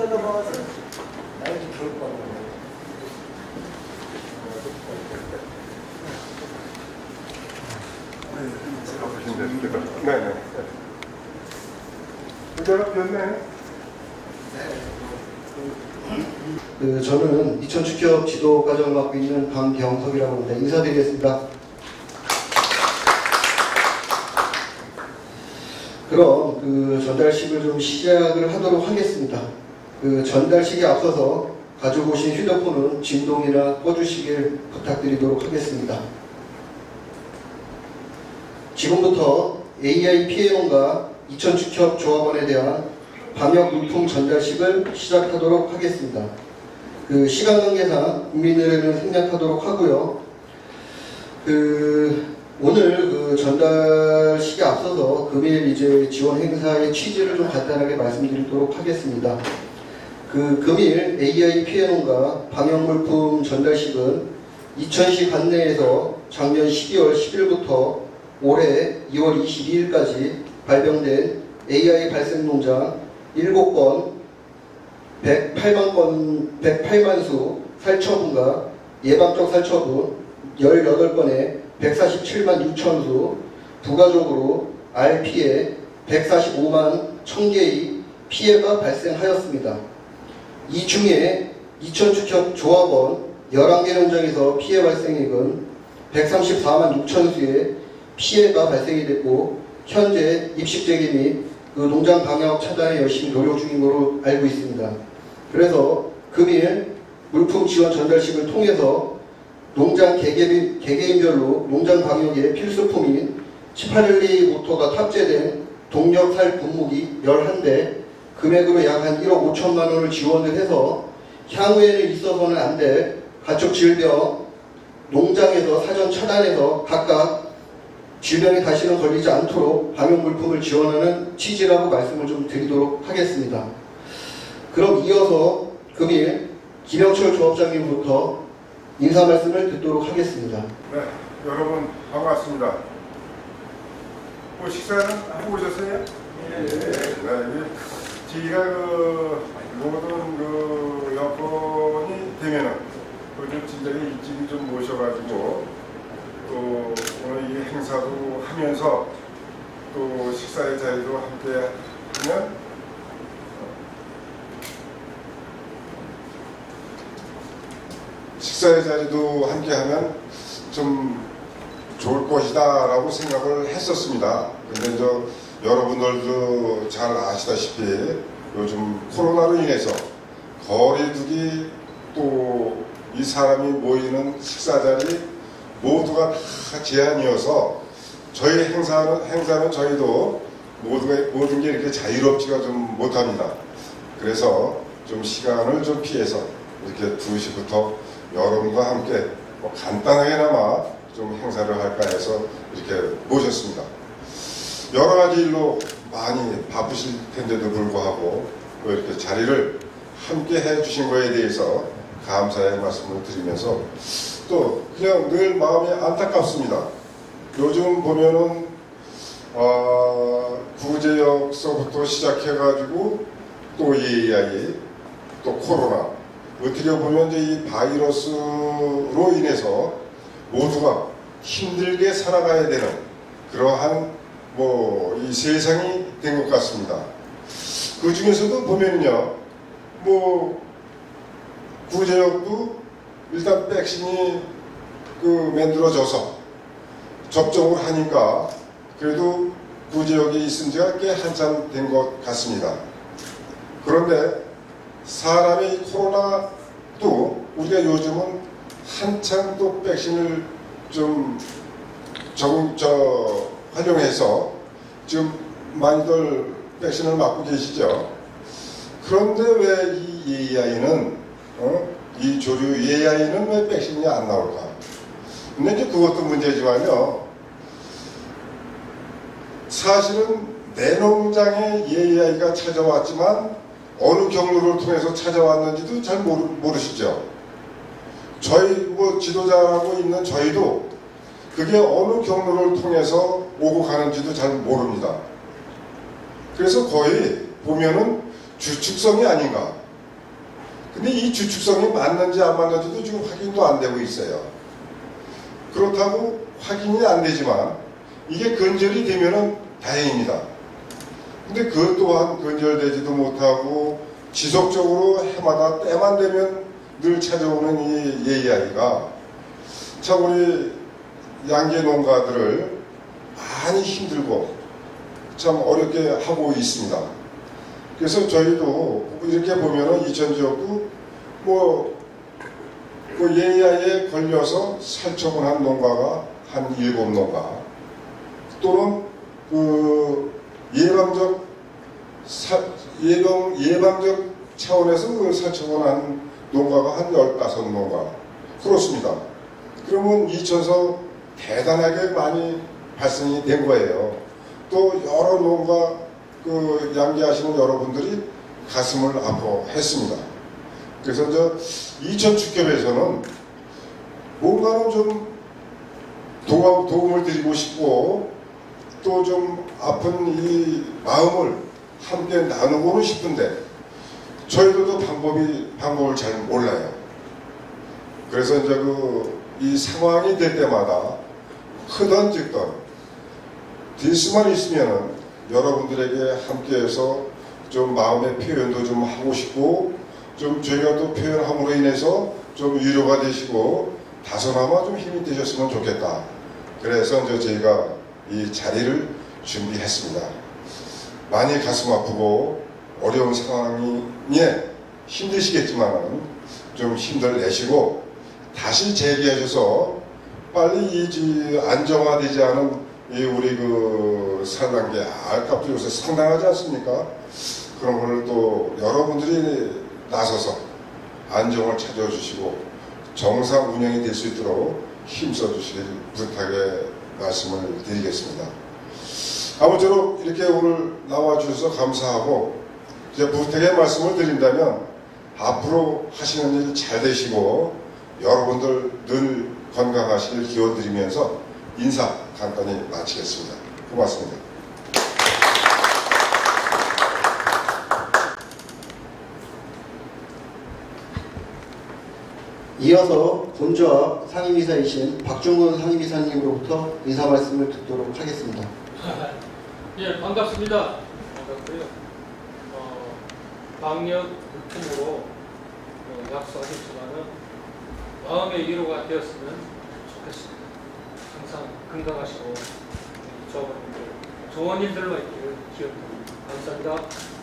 던져 먹었어? 나이도 좋을 거고. 네네. 의자가 비었네. 그 저는 이천 축협 지도 과정을 맡고 있는 강경석이라고 합니다. 인사드리겠습니다. 그럼 그 전달식을 좀 시작을 하도록 하겠습니다. 그 전달식에 앞서서 가지고 오신 휴대폰은 진동이나 꺼주시길 부탁드리도록 하겠습니다. 지금부터 AI 피해론과 이천 축협 조합원에 대한 방역 물품 전달식을 시작하도록 하겠습니다. 그 시간 관계상 국민의례는 생략하도록 하고요. 그 오늘 그 전달식에 앞서서 금일 이제 지원 행사의 취지를 좀 간단하게 말씀드리도록 하겠습니다. 그 금일 AI 피해론과 방역물품 전달식은 이천시 관내에서 작년 12월 10일부터 올해 2월 22일까지 발병된 AI 발생 농장 7건 108만 건 108만 수 살처분과 예방적 살처분 18건에 147만 6천 수 부가적으로 RP에 145만 1000개의 피해가 발생하였습니다. 이 중에 이천축협 조합원 11개 농장에서 피해 발생액은 134만 6천 수의 피해가 발생이 됐고 현재 입식재개 및 그 농장 방역 차단에 열심히 노력 중인 것으로 알고 있습니다. 그래서 금일 물품 지원 전달식을 통해서 농장 개개인, 개개인별로 농장 방역에 필수품인 1812 모터가 탑재된 동력살 분무기 11대 금액으로 약 한 1억 5천만 원을 지원을 해서 향후에는 있어서는 안 될 가축 질병 농장에서 사전 차단해서 각각 질병에 다시는 걸리지 않도록 방역 물품을 지원하는 취지라고 말씀을 좀 드리도록 하겠습니다. 그럼 이어서 금일 김영철 조합장님부터 인사 말씀을 듣도록 하겠습니다. 네, 여러분 반갑습니다. 뭐 식사는 하고 오셨어요? 네. 네. 저희가 그 모든 그 여건이 되면은 그좀 진작에 일찍이 좀 모셔가지고 또 오늘 이 행사도 하면서 또 식사의 자리도 함께 하면 식사의 자리도 함께 하면 좀 좋을 것이다 라고 생각을 했었습니다. 근데 저 여러분들도 잘 아시다시피 요즘 코로나로 인해서 거리두기 또 이 사람이 모이는 식사 자리 모두가 다 제한이어서 저희 행사는, 행사는 저희도 모두가, 모든 게 이렇게 자유롭지가 좀 못합니다. 그래서 좀 시간을 좀 피해서 이렇게 2시부터 여러분과 함께 뭐 간단하게나마 좀 행사를 할까 해서 이렇게 모셨습니다. 여러 가지 일로 많이 바쁘실 텐데도 불구하고 이렇게 자리를 함께 해주신 거에 대해서 감사의 말씀을 드리면서 또 그냥 늘 마음이 안타깝습니다. 요즘 보면은 어, 구제역서부터 시작해가지고 또 AI, 또 코로나 어떻게 보면 이제 이 바이러스로 인해서 모두가 힘들게 살아가야 되는 그러한 뭐 이 세상이 된 것 같습니다. 그 중에서도 보면요, 뭐 구제역도 일단 백신이 그 만들어져서 접종을 하니까 그래도 구제역이 있은 지가 꽤 한참 된 것 같습니다. 그런데 사람이 코로나도 우리가 요즘은 한참 또 백신을 좀 적응, 저, 활용해서 지금 많이들 백신을 맞고 계시죠. 그런데 왜 이 AI는, 어? 이 조류 AI는 왜 백신이 안 나올까? 근데 이제 그것도 문제지만요. 사실은 내 농장에 AI가 찾아왔지만 어느 경로를 통해서 찾아왔는지도 잘 모르, 모르시죠. 저희 뭐 지도자라고 있는 저희도 그게 어느 경로를 통해서 오고 가는지도 잘 모릅니다. 그래서 거의 보면은 주축성이 아닌가 근데 이 주축성이 맞는지 안 맞는지도 지금 확인도 안 되고 있어요. 그렇다고 확인이 안 되지만 이게 근절이 되면은 다행입니다. 근데 그것 또한 근절되지도 못하고 지속적으로 해마다 때만 되면 늘 찾아오는 이 예이아이가 참 우리 양계 농가들을 많이 힘들고 참 어렵게 하고 있습니다. 그래서 저희도 이렇게 보면은 이천 지역도 뭐, 그 예야에 걸려서 살처분 한 농가가 한 일곱 농가 또는 그 예방적 사, 예방, 예방적 차원에서 그 살처분한 농가가 한 열다섯 농가 그렇습니다. 그러면 이천서 대단하게 많이 발생이 된 거예요. 또 여러 농가 그 양계하시는 여러분들이 가슴을 아파했습니다. 그래서 저 이천 축협에서는 뭔가는 좀 도움, 도움을 드리고 싶고 또 좀 아픈 이 마음을 함께 나누고는 싶은데 저희들도 방법이 방법을 잘 몰라요. 그래서 이제 그 이 상황이 될 때마다 크던 적던 될 수만 있으면은 여러분들에게 함께해서 좀 마음의 표현도 좀 하고 싶고 좀 저희가 또 표현함으로 인해서 좀 위로가 되시고 다소나마 좀 힘이 되셨으면 좋겠다. 그래서 이제 저희가 이 자리를 준비했습니다. 많이 가슴 아프고 어려운 상황에 힘드시겠지만은 좀 힘들 내시고 다시 재기하셔서 빨리 이 안정화되지 않은 이 우리 그 산란계 알값도 요새 상당하지 않습니까? 그런 걸또 여러분들이 나서서 안정을 찾아주시고 정상 운영이 될 수 있도록 힘써 주시길 부탁의 말씀을 드리겠습니다. 아무쪼록 이렇게 오늘 나와 주셔서 감사하고 이제 부탁의 말씀을 드린다면 앞으로 하시는 일 잘 되시고 여러분들 늘 건강하시길 기원 드리면서 인사 간단히 마치겠습니다. 고맙습니다. 이어서 본조합 상임이사이신 박중근 상임이사님으로부터 인사 말씀을 듣도록 하겠습니다. 예, 반갑습니다. 반갑고요. 어, 방역 불통으로 어, 약속하셨지만은 마음의 위로가 되었으면 좋겠습니다. 건강하시고 좋은 좋은 일들만 있기를 기원합니다. 감사합니다.